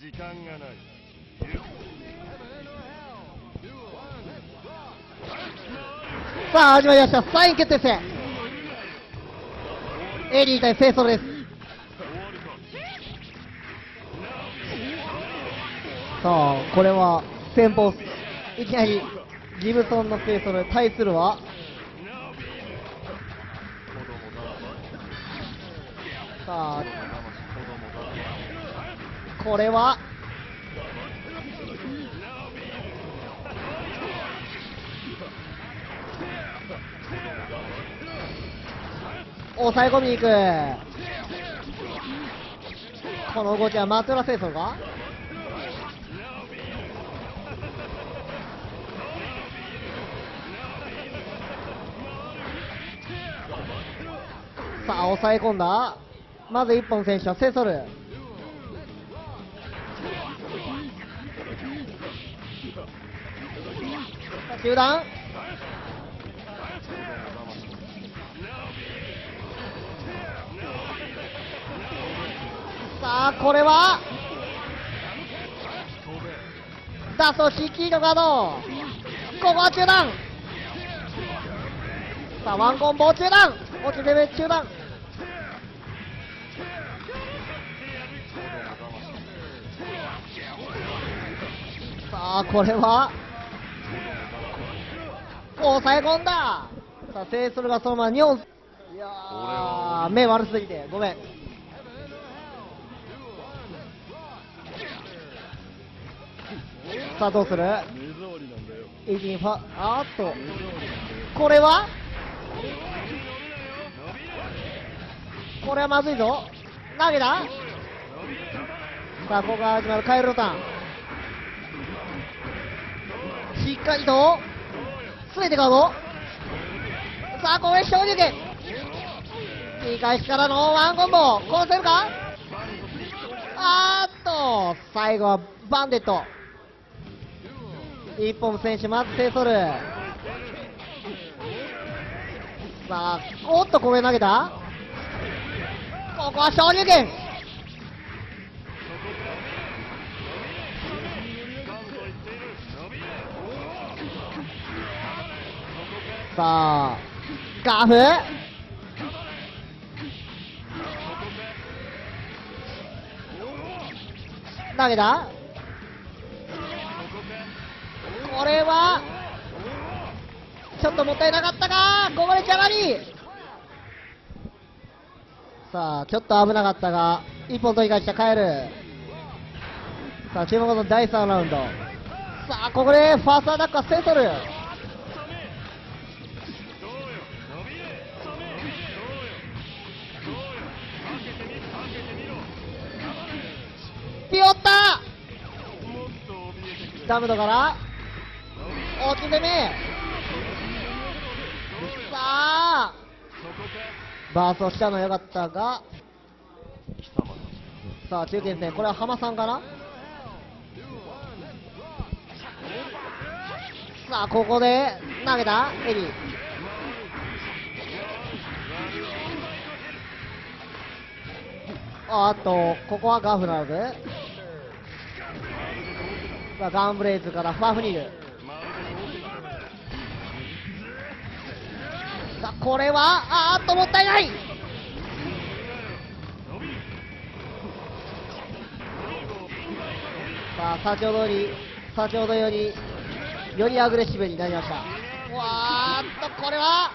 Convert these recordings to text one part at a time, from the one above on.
時間がない。さあ始まりました。サイン決定戦。エリー対セイソです。さあこれは先方いきなりギブソンのセイソル。対するは？さあこれは？抑え込みに行く。この動きは松浦清掃かさあ抑え込んだ。まず1本選手はセイソル。中段さあこれは？ダソシキーのガー。ドここは中段。さあワンコンボ中段。落ちてめ中段。さあこれは？抑え込んだ。さあセイソルがそのまま2本。いや目悪すぎてごめん。さあどうする？目障りなんだよ一気にファあっと。これは？これはまずいぞ。投げた？さあここから始まるカエルロターン。しっかりと。詰めてかぞ。さあここへ勝利権切り返しからのワンコンボ。殺せるか？あーっと。最後はバンデット。一本選手まずセイソルさあおっとこれ投げた。ここは昇竜拳さあガフ。投げた。これはちょっともったいなかったか。こぼれちゃがりさあちょっと危なかったが一本取り返したカエルさあ注目の第3ラウンド。さあここでファーストアタックはセトル。ダムドから。落ち攻めさあ。バースをしたのはよかったが。さあ中堅戦。これは浜さんかな？さあここで投げた？エリあっとここはガフラーズ。さあガンブレイズからファフニール。さあこれはあーっともったいない。さあ先ほどより先ほどよりよりアグレッシブになりました。わーっとこれは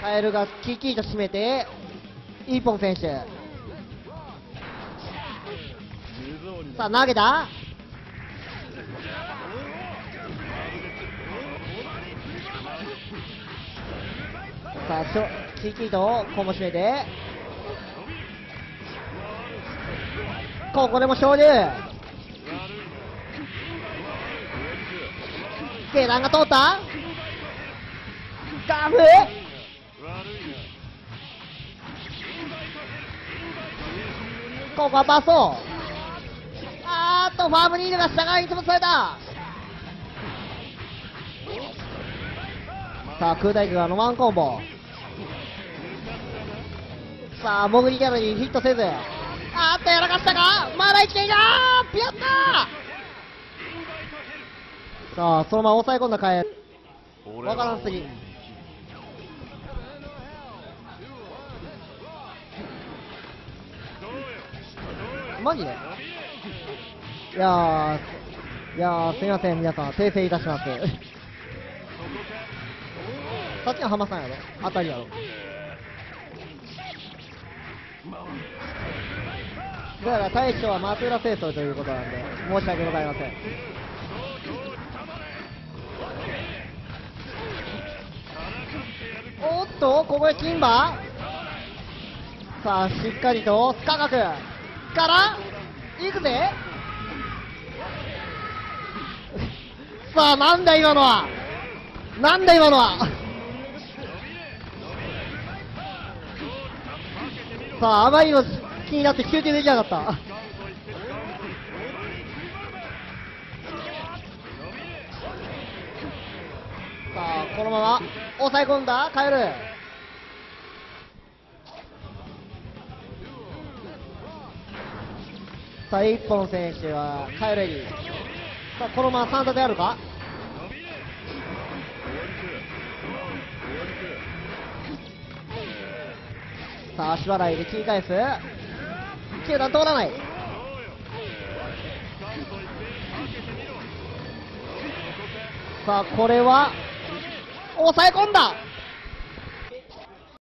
カエルがキキーと締めてイーポン選手。さあ投げた。さあしょキーキーとコンボ締めて。ここでも昇竜下段が通った？ガムここはパスを。あーっとファームリードが下側に潰されたさあ空大からのワンコンボ。さあ潜りキャラにヒットせず。あーっとやらかしたか。まだ生きていた。ピアッタさあそのまま抑え込んだカエル。わからんすぎ。マジで？いやーいやーすみません皆さん。訂正いたします。さっきの浜さんやろ？当たりやろ？だから大将は松浦清掃ということなんで申し訳ございません。おっとここへ金馬。さあしっかりとスカ角から。行くぜ。さあなんだ今のは。なんだ今のは。さああまりにも気になって集中できなかった。さあこのまま抑え込んだカエル。さあ一本選手はカエルに。さあこのまま3打であるか？さあ足払いで切り返す。球団通らない。さあこれは抑え込んだ。